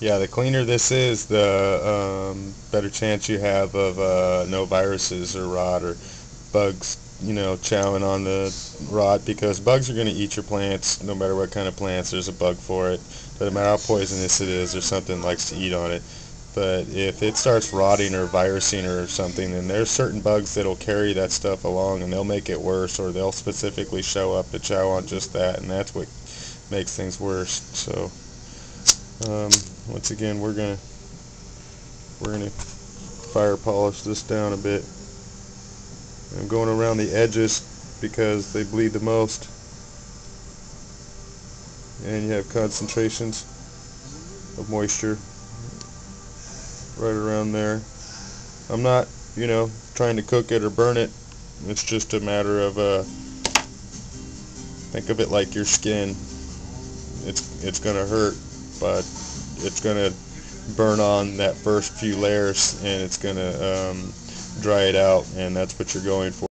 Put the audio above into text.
Yeah, the cleaner this is, the um, better chance you have of uh, no viruses or rot or bugs, you know, chowing on the rot because bugs are going to eat your plants no matter what kind of plants. There's a bug for it. Doesn't matter how poisonous it is, there's something likes to eat on it. But if it starts rotting or virusing or something, then there's certain bugs that'll carry that stuff along and they'll make it worse or they'll specifically show up to chow on just that and that's what makes things worse. So um, once again we're gonna we're gonna fire polish this down a bit. I'm going around the edges because they bleed the most and you have concentrations of moisture right around there. I'm not, you know, trying to cook it or burn it. It's just a matter of, uh, think of it like your skin. It's, it's going to hurt, but it's going to burn on that first few layers and it's going to um, dry it out and that's what you're going for.